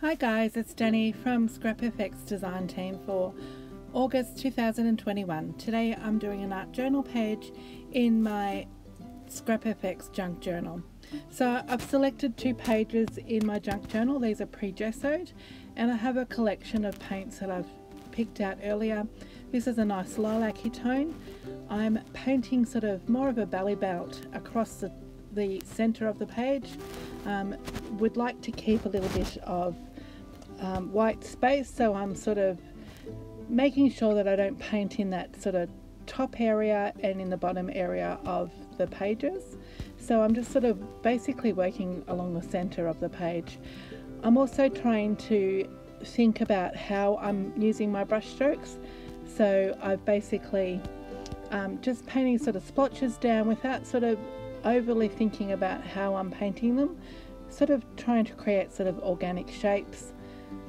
Hi guys, it's Dannii from Scrap FX design team for August 2021. Today I'm doing an art journal page in my Scrap FX junk journal. So I've selected two pages in my junk journal. These are pre-gessoed and I have a collection of paints that I've picked out earlier. This is a nice lilac-y tone. I'm painting sort of more of a belly belt across the, the center of the page. Um, would like to keep a little bit of um, white space so I'm sort of making sure that I don't paint in that sort of top area and in the bottom area of the pages. So I'm just sort of basically working along the center of the page. I'm also trying to think about how I'm using my brush strokes. So I've basically um, just painting sort of splotches down without sort of overly thinking about how I'm painting them sort of trying to create sort of organic shapes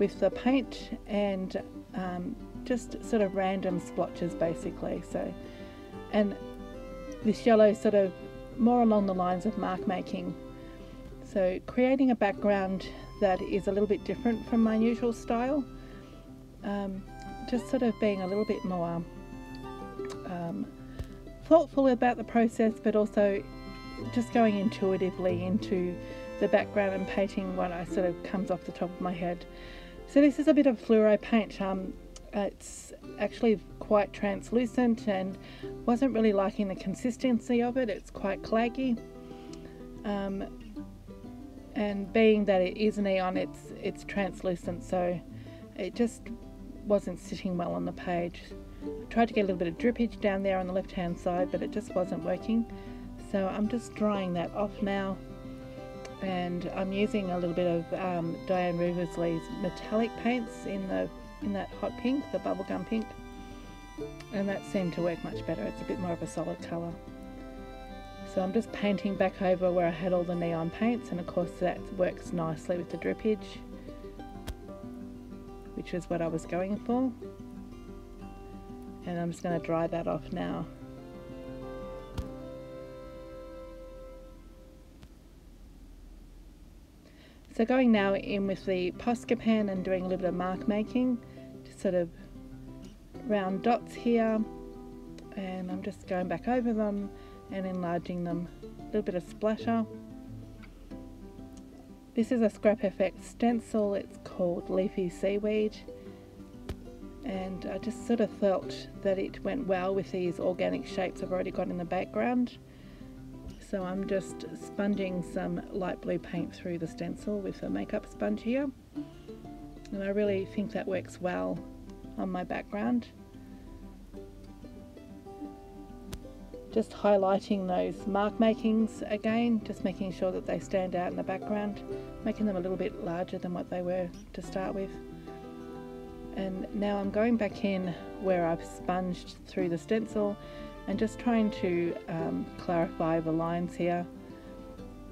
with the paint and um, just sort of random splotches basically so and this yellow sort of more along the lines of mark making so creating a background that is a little bit different from my usual style um, just sort of being a little bit more um, thoughtful about the process but also just going intuitively into the background and painting what I sort of comes off the top of my head. So this is a bit of fluoro paint. Um, it's actually quite translucent and wasn't really liking the consistency of it. It's quite claggy. Um, and being that it is an neon, it's it's translucent, so it just wasn't sitting well on the page. I tried to get a little bit of drippage down there on the left hand side, but it just wasn't working. So I'm just drying that off now and I'm using a little bit of um, Diane Riversley's metallic paints in the in that hot pink, the bubblegum pink and that seemed to work much better. It's a bit more of a solid colour. So I'm just painting back over where I had all the neon paints and of course that works nicely with the drippage which is what I was going for and I'm just going to dry that off now. So going now in with the Posca pen and doing a little bit of mark making, just sort of round dots here and I'm just going back over them and enlarging them, a little bit of splatter. This is a Scrap FX stencil, it's called Leafy Seaweed and I just sort of felt that it went well with these organic shapes I've already got in the background. So I'm just sponging some light blue paint through the stencil with a makeup sponge here. And I really think that works well on my background. Just highlighting those mark makings again, just making sure that they stand out in the background, making them a little bit larger than what they were to start with. And now I'm going back in where I've sponged through the stencil and just trying to um, clarify the lines here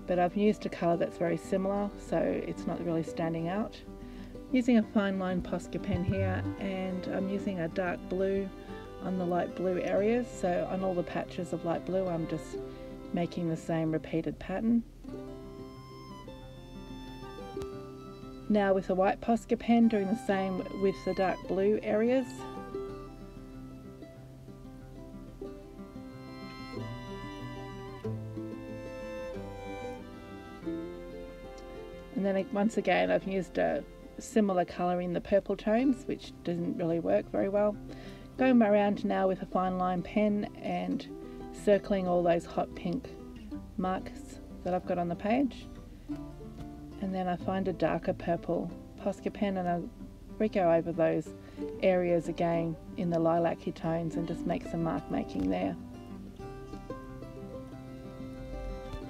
but I've used a colour that's very similar so it's not really standing out. Using a fine line Posca pen here and I'm using a dark blue on the light blue areas so on all the patches of light blue I'm just making the same repeated pattern. Now with a white Posca pen doing the same with the dark blue areas And then once again I've used a similar colour in the purple tones which doesn't really work very well. Going around now with a fine line pen and circling all those hot pink marks that I've got on the page. And then I find a darker purple Posca pen and I re-go over those areas again in the lilac-y tones and just make some mark making there.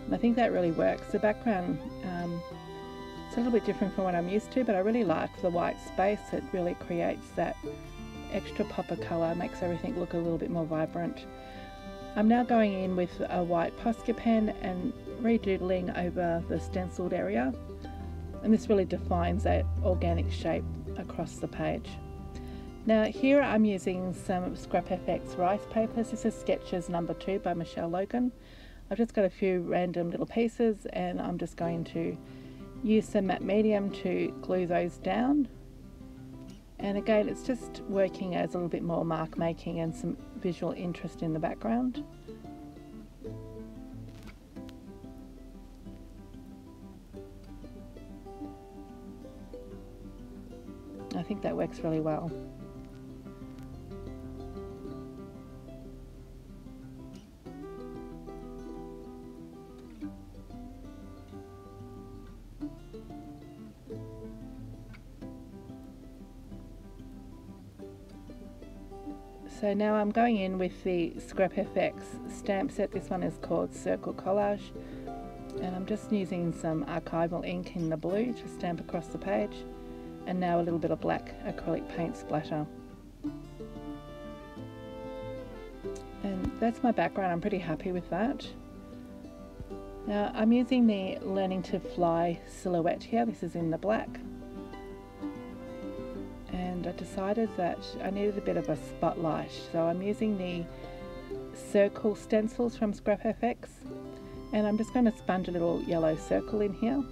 And I think that really works. The background um, it's a little bit different from what I'm used to, but I really like the white space. It really creates that extra pop of colour, makes everything look a little bit more vibrant. I'm now going in with a white Posca pen and redoodling over the stenciled area. And this really defines that organic shape across the page. Now here I'm using some Scrap FX rice papers. This is Sketches number two by Michelle Logan. I've just got a few random little pieces and I'm just going to use some matte medium to glue those down. And again, it's just working as a little bit more mark making and some visual interest in the background. I think that works really well. So now I'm going in with the Scrap FX stamp set. This one is called Circle Collage. And I'm just using some archival ink in the blue to stamp across the page. And now a little bit of black acrylic paint splatter. And that's my background. I'm pretty happy with that. Now I'm using the Learning to Fly silhouette here. This is in the black and I decided that I needed a bit of a spotlight. So I'm using the circle stencils from Scrap FX and I'm just going to sponge a little yellow circle in here.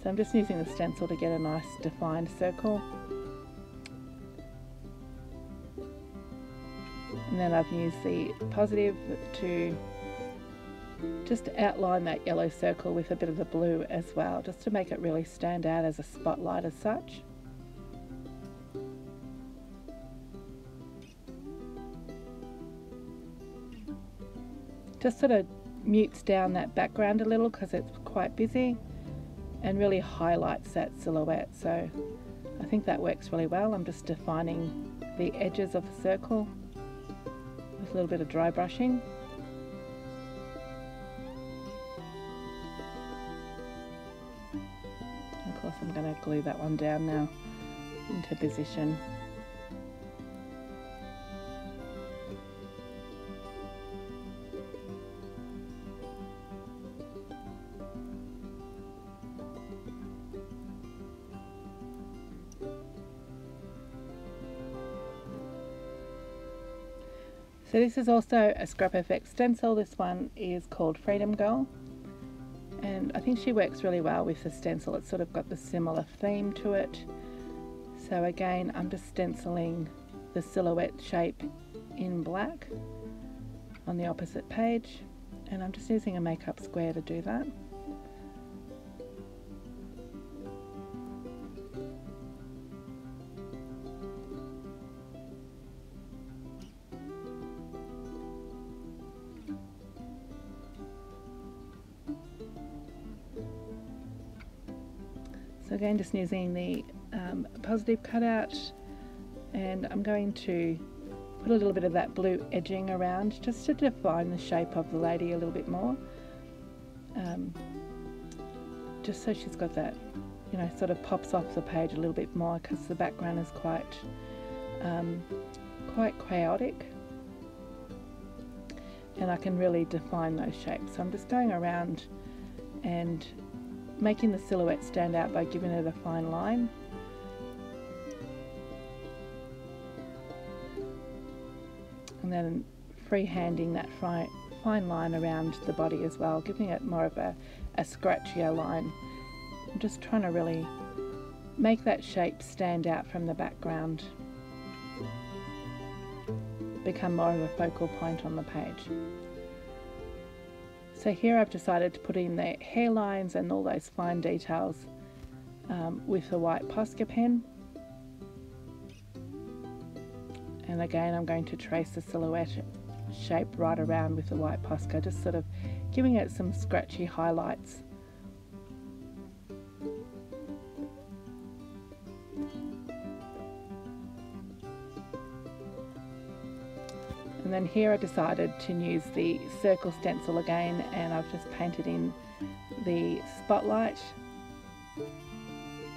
So I'm just using the stencil to get a nice defined circle. And then I've used the positive to just outline that yellow circle with a bit of the blue as well just to make it really stand out as a spotlight as such just sort of mutes down that background a little because it's quite busy and really highlights that silhouette. So I think that works really well. I'm just defining the edges of the circle with a little bit of dry brushing. Of course I'm going to glue that one down now into position So this is also a Scrap FX stencil. This one is called Freedom Girl. And I think she works really well with the stencil. It's sort of got the similar theme to it. So again, I'm just stenciling the silhouette shape in black on the opposite page. And I'm just using a makeup square to do that. Again just using the um, positive cutout and I'm going to put a little bit of that blue edging around just to define the shape of the lady a little bit more. Um, just so she's got that, you know, sort of pops off the page a little bit more because the background is quite, um, quite chaotic. And I can really define those shapes. So I'm just going around and making the silhouette stand out by giving it a fine line. And then freehanding that fine, line around the body as well, giving it more of a, a scratchier line. I'm just trying to really make that shape stand out from the background, become more of a focal point on the page. So here I've decided to put in the hairlines and all those fine details um, with a white Posca pen. And again I'm going to trace the silhouette shape right around with the white Posca, just sort of giving it some scratchy highlights. And then here I decided to use the circle stencil again and I've just painted in the spotlight.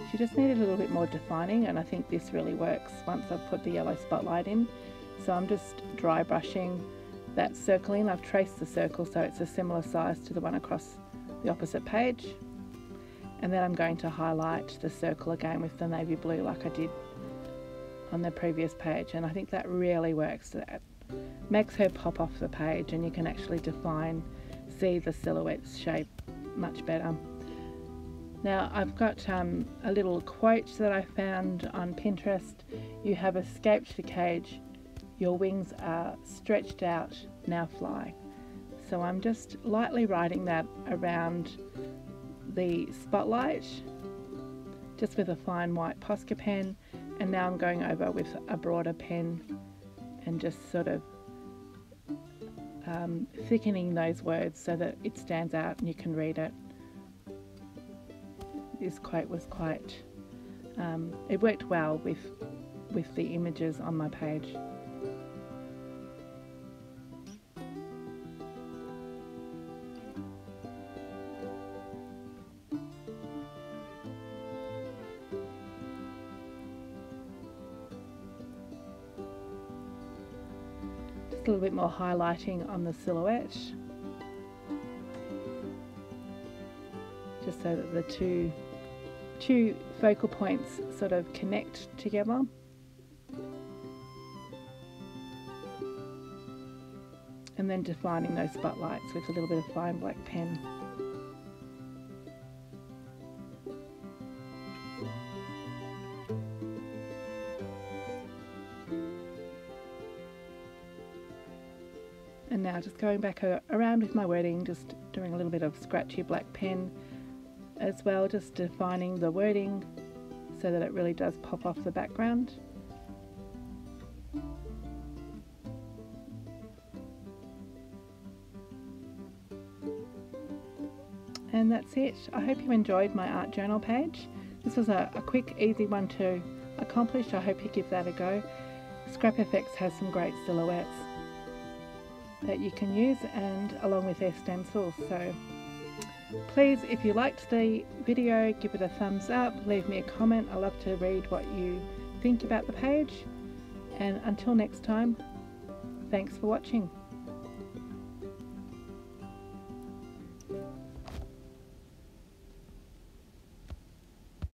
She just needed a little bit more defining and I think this really works once I've put the yellow spotlight in. So I'm just dry brushing that circle in. I've traced the circle so it's a similar size to the one across the opposite page. And then I'm going to highlight the circle again with the navy blue like I did on the previous page and I think that really works. That makes her pop off the page and you can actually define, see the silhouette shape much better. Now I've got um, a little quote that I found on Pinterest. You have escaped the cage. Your wings are stretched out. Now fly. So I'm just lightly writing that around the spotlight just with a fine white Posca pen and now I'm going over with a broader pen and just sort of um, thickening those words so that it stands out and you can read it. This quote was quite, um, it worked well with, with the images on my page. Just a little bit more highlighting on the silhouette. Just so that the two, two focal points sort of connect together. And then defining those spotlights with a little bit of fine black pen. Just going back around with my wording just doing a little bit of scratchy black pen as well just defining the wording so that it really does pop off the background. And that's it. I hope you enjoyed my art journal page. This was a, a quick easy one to accomplish. I hope you give that a go. Scrap FX has some great silhouettes that you can use and along with their stencils so please if you liked the video give it a thumbs up leave me a comment. I love to read what you think about the page. And until next time thanks for watching